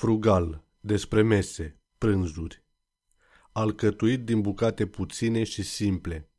Frugal, despre mese, prânzuri. Alcătuit din bucate puține și simple,